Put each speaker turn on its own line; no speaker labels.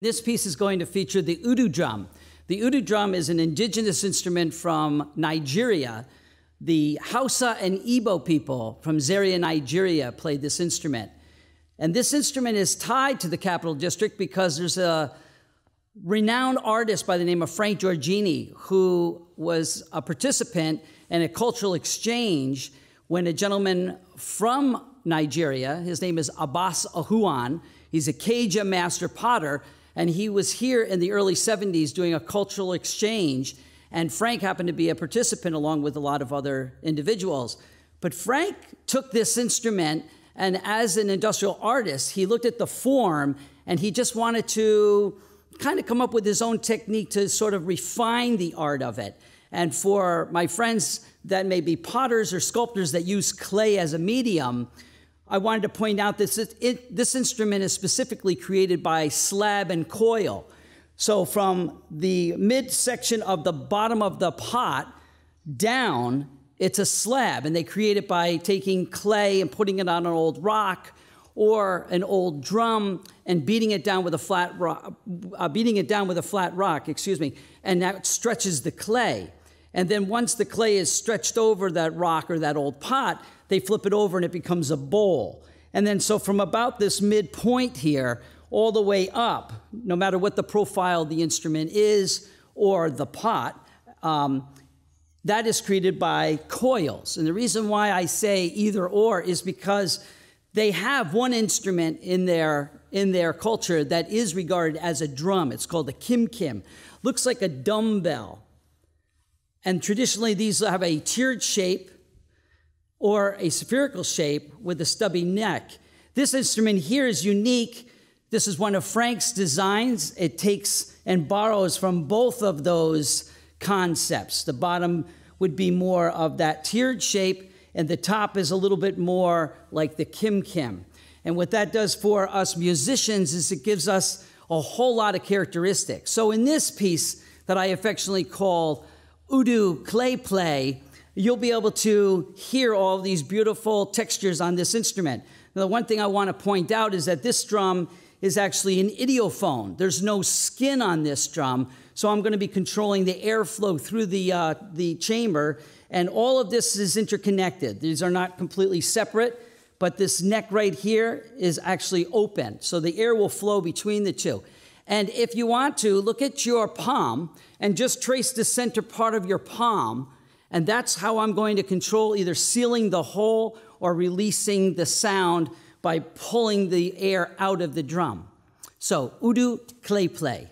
This piece is going to feature the Udu drum. The Udu drum is an indigenous instrument from Nigeria. The Hausa and Igbo people from Zaria, Nigeria played this instrument. And this instrument is tied to the Capital District because there's a renowned artist by the name of Frank Giorgini who was a participant in a cultural exchange when a gentleman from Nigeria, his name is Abbas Ahuwan, he's a Keja master potter, and he was here in the early 70s doing a cultural exchange. And Frank happened to be a participant along with a lot of other individuals. But Frank took this instrument, and as an industrial artist, he looked at the form and he just wanted to kind of come up with his own technique to sort of refine the art of it. And for my friends that may be potters or sculptors that use clay as a medium, I wanted to point out this, it, this instrument is specifically created by slab and coil. So from the midsection of the bottom of the pot down, it's a slab, and they create it by taking clay and putting it on an old rock or an old drum and beating it down with a flat rock, uh, beating it down with a flat rock, excuse me, and that stretches the clay. And then once the clay is stretched over that rock or that old pot, they flip it over and it becomes a bowl. And then, so from about this midpoint here, all the way up, no matter what the profile of the instrument is or the pot, um, that is created by coils. And the reason why I say either or is because they have one instrument in their, in their culture that is regarded as a drum. It's called a kim kim. Looks like a dumbbell. And traditionally, these have a tiered shape or a spherical shape with a stubby neck. This instrument here is unique. This is one of Frank's designs. It takes and borrows from both of those concepts. The bottom would be more of that tiered shape, and the top is a little bit more like the Kim Kim. And what that does for us musicians is it gives us a whole lot of characteristics. So in this piece that I affectionately call Udu Clay Play, you'll be able to hear all these beautiful textures on this instrument. Now, the one thing I want to point out is that this drum is actually an idiophone. There's no skin on this drum, so I'm going to be controlling the airflow through the, uh, the chamber, and all of this is interconnected. These are not completely separate, but this neck right here is actually open, so the air will flow between the two. And if you want to, look at your palm and just trace the center part of your palm and that's how I'm going to control either sealing the hole or releasing the sound by pulling the air out of the drum. So, Udu clay play.